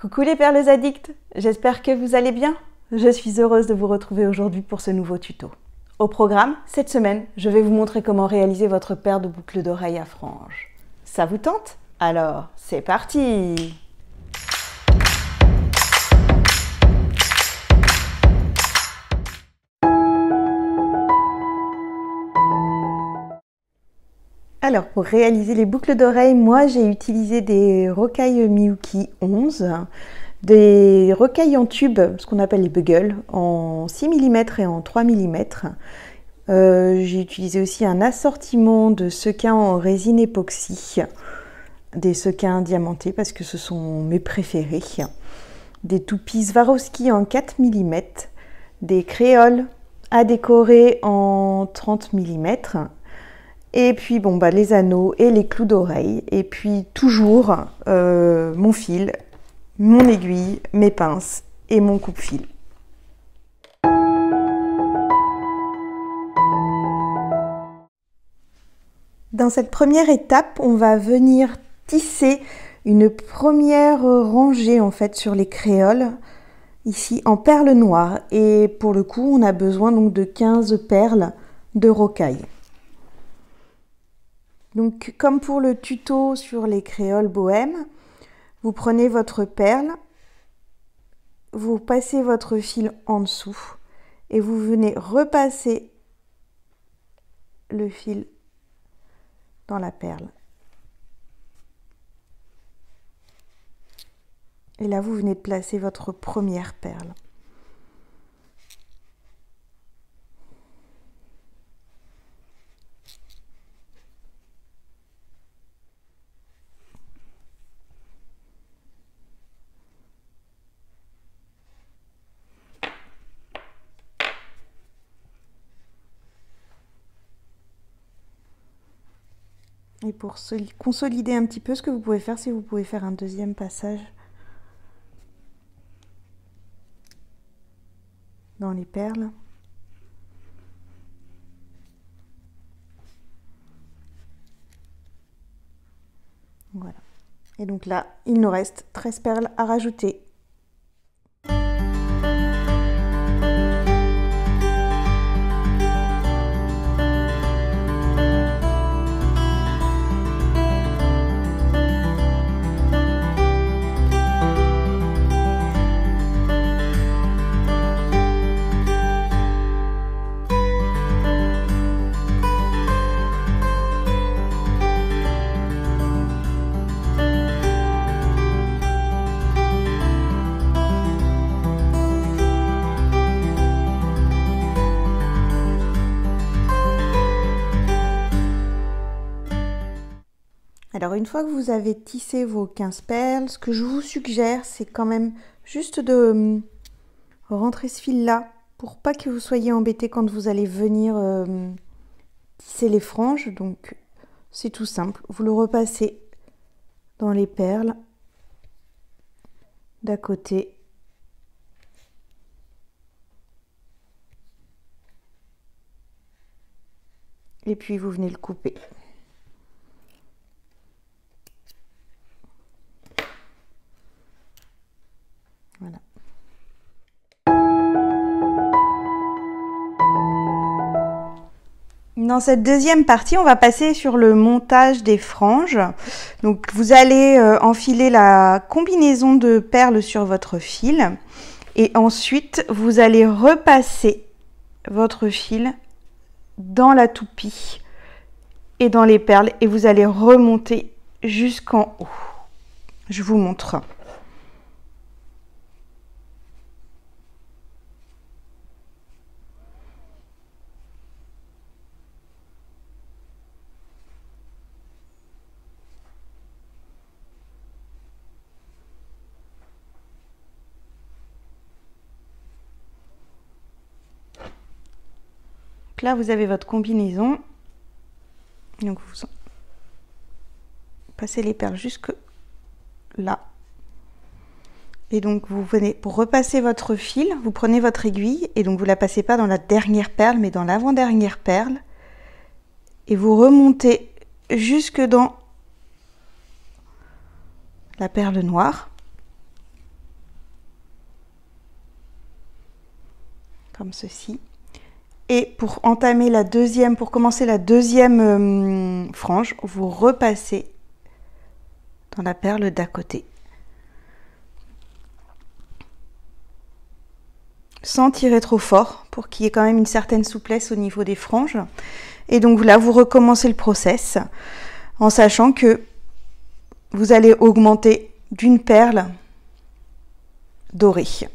Coucou les perles addicts, j'espère que vous allez bien. Je suis heureuse de vous retrouver aujourd'hui pour ce nouveau tuto. Au programme, cette semaine, je vais vous montrer comment réaliser votre paire de boucles d'oreilles à franges. Ça vous tente? Alors, c'est parti Alors, pour réaliser les boucles d'oreilles, moi j'ai utilisé des rocailles Miyuki 11, des rocailles en tube, ce qu'on appelle les buggles, en 6 mm et en 3 mm. Euh, j'ai utilisé aussi un assortiment de sequins en résine époxy, des sequins diamantés parce que ce sont mes préférés, des toupies Swarovski en 4 mm, des créoles à décorer en 30 mm et puis bon bah les anneaux et les clous d'oreille. Et puis toujours euh, mon fil, mon aiguille, mes pinces et mon coupe-fil. Dans cette première étape, on va venir tisser une première rangée en fait sur les créoles ici en perles noires et pour le coup on a besoin donc de 15 perles de rocaille. Donc comme pour le tuto sur les créoles bohèmes, vous prenez votre perle, vous passez votre fil en dessous et vous venez repasser le fil dans la perle. Et là, vous venez de placer votre première perle. Et pour consolider un petit peu, ce que vous pouvez faire, c'est vous pouvez faire un deuxième passage dans les perles. Voilà. Et donc là, il nous reste 13 perles à rajouter. Une fois que vous avez tissé vos 15 perles, ce que je vous suggère, c'est quand même juste de hum, rentrer ce fil-là pour pas que vous soyez embêté quand vous allez venir hum, tisser les franges. Donc c'est tout simple, vous le repassez dans les perles d'à côté. Et puis vous venez le couper. Dans cette deuxième partie, on va passer sur le montage des franges. Donc vous allez euh, enfiler la combinaison de perles sur votre fil et ensuite vous allez repasser votre fil dans la toupie et dans les perles et vous allez remonter jusqu'en haut. Je vous montre. Là, vous avez votre combinaison. Donc vous passez les perles jusque là. Et donc vous venez pour repasser votre fil, vous prenez votre aiguille et donc vous la passez pas dans la dernière perle mais dans l'avant-dernière perle et vous remontez jusque dans la perle noire. Comme ceci. Et pour entamer la deuxième, pour commencer la deuxième euh, frange, vous repassez dans la perle d'à côté. Sans tirer trop fort pour qu'il y ait quand même une certaine souplesse au niveau des franges. Et donc là, vous recommencez le process en sachant que vous allez augmenter d'une perle dorée.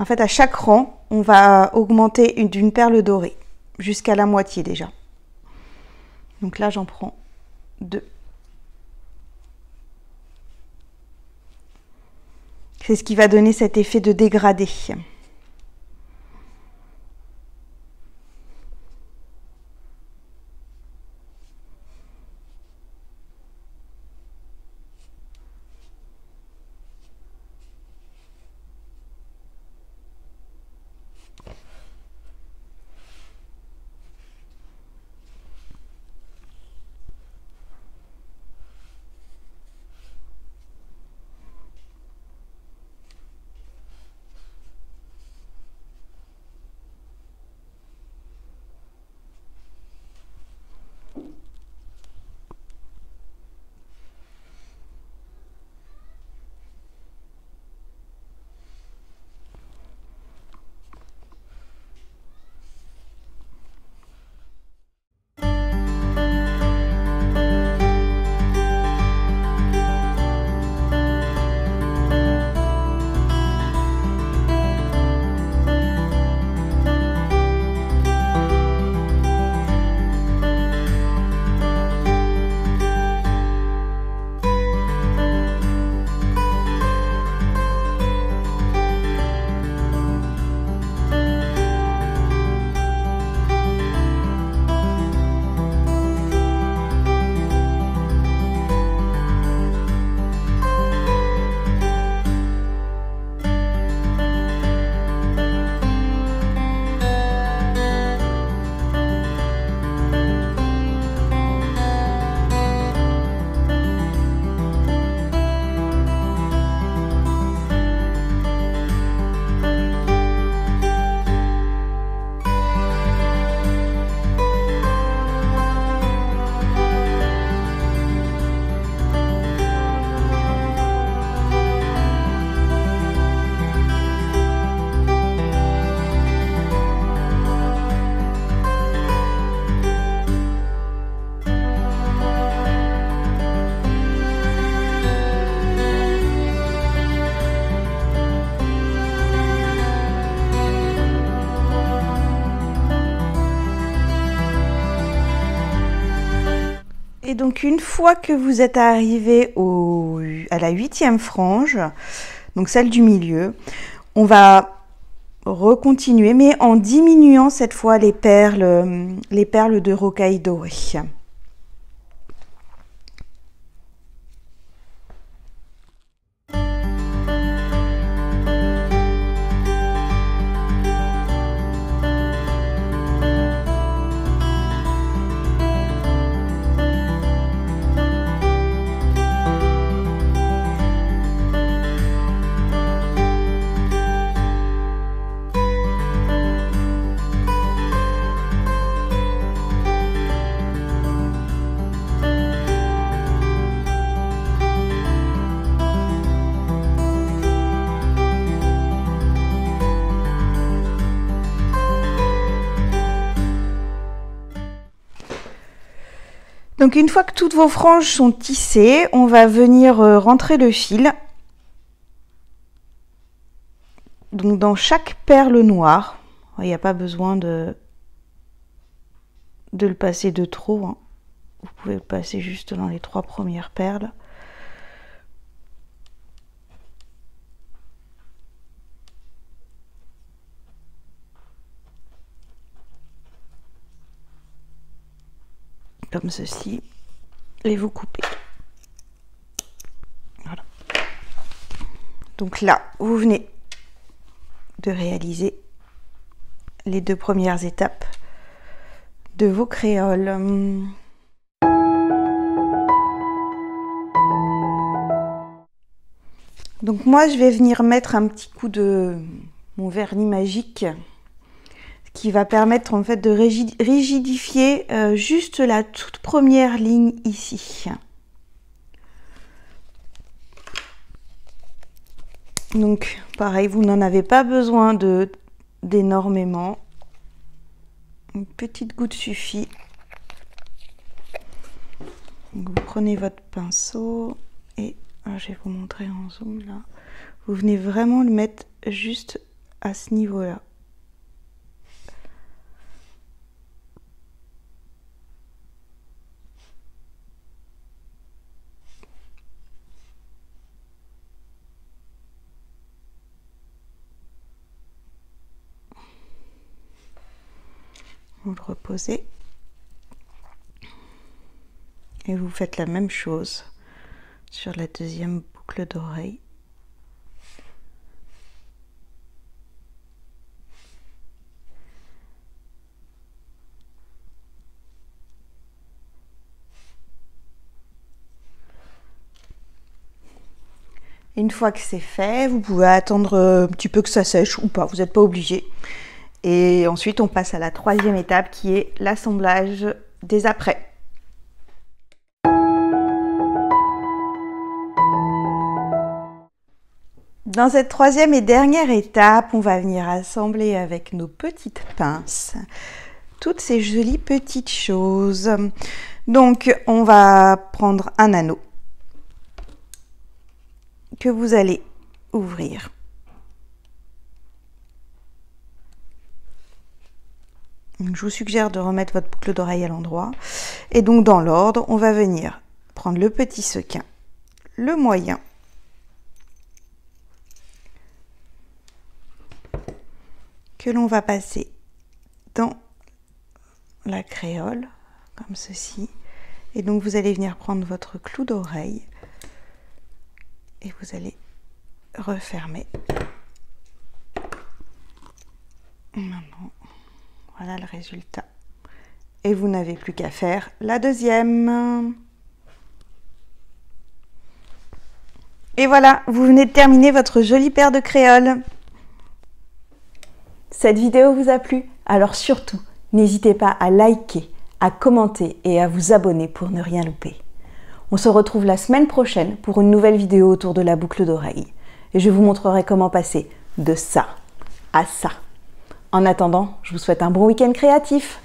En fait, à chaque rang, on va augmenter d'une perle dorée jusqu'à la moitié déjà. Donc là, j'en prends deux. C'est ce qui va donner cet effet de dégradé. Et donc une fois que vous êtes arrivé à la huitième frange, donc celle du milieu, on va recontinuer, mais en diminuant cette fois les perles, les perles de rocaille dorée. Donc une fois que toutes vos franges sont tissées, on va venir euh, rentrer le fil. Donc dans chaque perle noire, il n'y a pas besoin de, le passer de trop. Hein. Vous pouvez le passer juste dans les trois premières perles. Comme ceci et vous coupez. Voilà. Donc là, vous venez de réaliser les deux premières étapes de vos créoles. Donc moi, je vais venir mettre un petit coup de mon vernis magique qui va permettre en fait de rigidifier euh, juste la toute première ligne ici. Donc pareil, vous n'en avez pas besoin d'énormément. Une petite goutte suffit. vous prenez votre pinceau et ah, je vais vous montrer en zoom là. Vous venez vraiment le mettre juste à ce niveau-là. Vous Et vous faites la même chose sur la deuxième boucle d'oreille. Une fois que c'est fait, vous pouvez attendre un petit peu que ça sèche ou pas, vous n'êtes pas obligé. Et ensuite, on passe à la troisième étape qui est l'assemblage des apprêts. Dans cette troisième et dernière étape, on va venir assembler avec nos petites pinces toutes ces jolies petites choses. Donc, on va prendre un anneau que vous allez ouvrir. Je vous suggère de remettre votre boucle d'oreille à l'endroit. Et donc dans l'ordre, on va venir prendre le petit sequin, le moyen, que l'on va passer dans la créole, comme ceci. Et donc vous allez venir prendre votre clou d'oreille et vous allez refermer. Maintenant, voilà le résultat. Et vous n'avez plus qu'à faire la deuxième. Et voilà, vous venez de terminer votre jolie paire de créoles. Cette vidéo vous a plu? Alors surtout, n'hésitez pas à liker, à commenter et à vous abonner pour ne rien louper. On se retrouve la semaine prochaine pour une nouvelle vidéo autour de la boucle d'oreille. Et je vous montrerai comment passer de ça à ça. En attendant, je vous souhaite un bon week-end créatif.